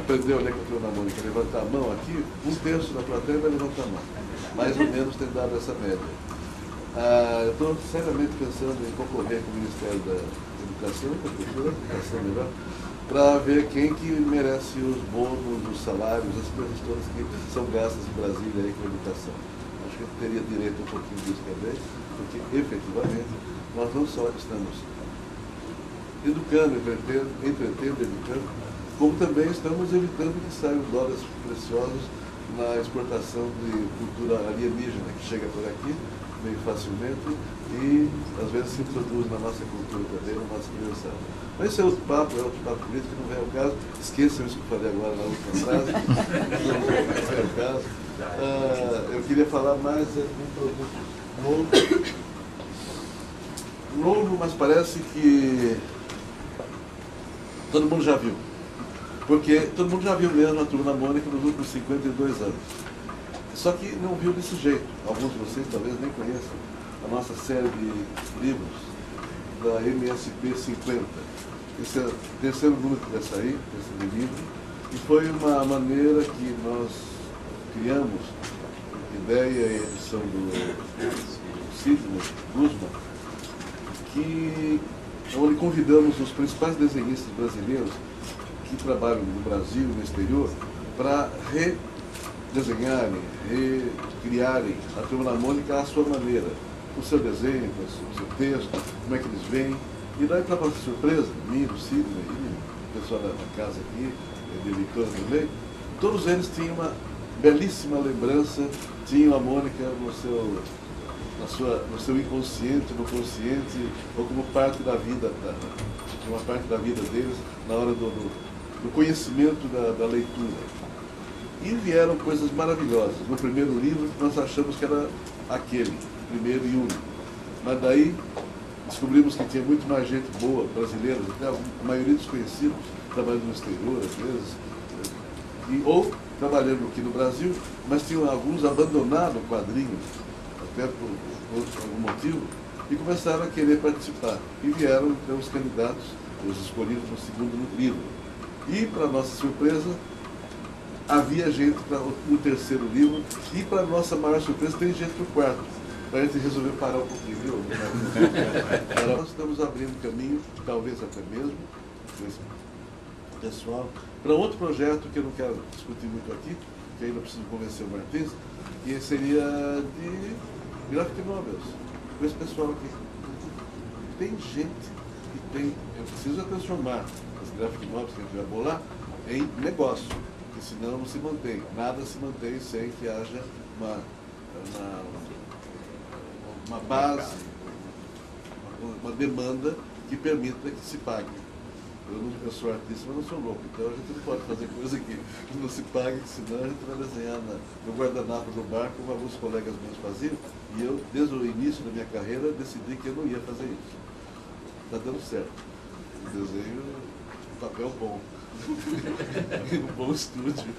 aprendeu a ler com a turma Mônica, levantar a mão aqui, um terço da plateia vai levantar a mão. Mais ou menos tem dado essa média. Ah, eu estou seriamente pensando em concorrer com o Ministério da Educação, com a Cultura, Educação melhor, para ver quem que merece os bônus, os salários, as coisas todas que são gastas em Brasília aí com a educação. Acho que eu teria direito a um pouquinho disso também, porque efetivamente nós não só estamos educando, entretendo, entretendo educando, como também estamos evitando que saiam dólares preciosos na exportação de cultura alienígena que chega por aqui meio facilmente e às vezes se introduz na nossa cultura também, na nossa criança. Mas esse é outro papo, é outro papo político, não é o caso. Esqueçam isso que eu falei agora na última frase, não é o caso. Uh, eu queria falar mais de um produto novo, novo, mas parece que todo mundo já viu. Porque todo mundo já viu mesmo a Turma Mônica nos últimos 52 anos. Só que não viu desse jeito. Alguns de vocês talvez nem conheçam a nossa série de livros da MSP 50. Esse é o terceiro número que vai sair, esse livro. E foi uma maneira que nós criamos, ideia e edição do Sidney Guzman, que onde convidamos os principais desenhistas brasileiros que trabalham no Brasil e no exterior para redesenharem, recriarem a turma da Mônica à sua maneira, com seu desenho, com seu texto, como é que eles veem. E daí, para nossa surpresa, mim, do Sidney, o pessoal da casa aqui, de editor também, todos eles tinham uma belíssima lembrança, tinham a Mônica no seu, na sua, no seu inconsciente, no consciente, ou como parte da vida, da, uma parte da vida deles, na hora do, do do conhecimento da, da, leitura. E vieram coisas maravilhosas. No primeiro livro, nós achamos que era aquele, primeiro e único. Mas daí descobrimos que tinha muito mais gente boa, brasileira, até a maioria desconhecidos, trabalhando no exterior, às vezes, e, ou trabalhando aqui no Brasil, mas tinham alguns abandonado o quadrinho, por, por algum motivo, e começaram a querer participar. E vieram então os candidatos, os escolhidos no segundo livro. E, para nossa surpresa, havia gente para o terceiro livro e, para nossa maior surpresa, tem gente para o quarto. Para a gente resolver parar um pouquinho, viu? nós estamos abrindo caminho, talvez até mesmo, pessoal, para outro projeto que eu não quero discutir muito aqui, que ainda preciso convencer o Martins, que seria de novels, com esse pessoal aqui. Tem gente que tem, eu preciso transformar graphic novels que a gente vai bolar, em negócio, porque senão não se mantém. Nada se mantém sem que haja uma, uma, uma base, uma demanda que permita que se pague. Eu, não, eu sou artista, mas não sou louco, então a gente não pode fazer coisa que não se pague, senão a gente vai desenhar na, no guardanapo do bar, como alguns colegas meus faziam, e eu, desde o início da minha carreira, decidi que eu não ia fazer isso. Está dando certo. Desenho papel bom. um bom estúdio.